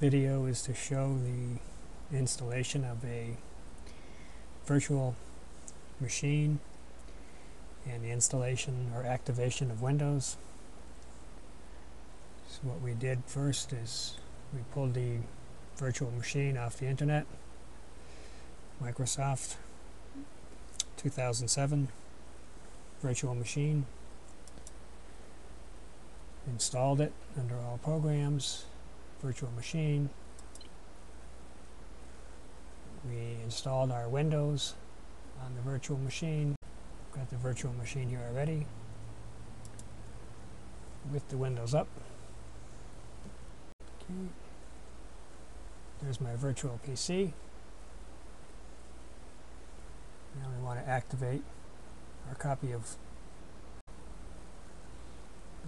video is to show the installation of a virtual machine and the installation or activation of Windows. So what we did first is we pulled the virtual machine off the internet, Microsoft 2007 virtual machine, installed it under all programs, virtual machine. We installed our Windows on the virtual machine. Got the virtual machine here already with the windows up. Okay. There's my virtual PC. Now we want to activate our copy of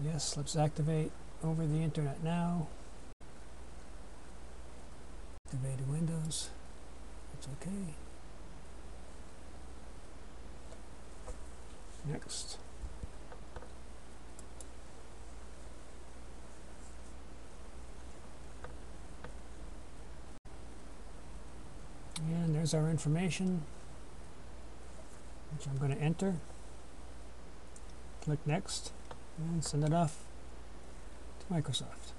Yes, let's activate over the internet now. Activated Windows. It's okay. Next. And there's our information, which I'm going to enter. Click Next and send it off to Microsoft.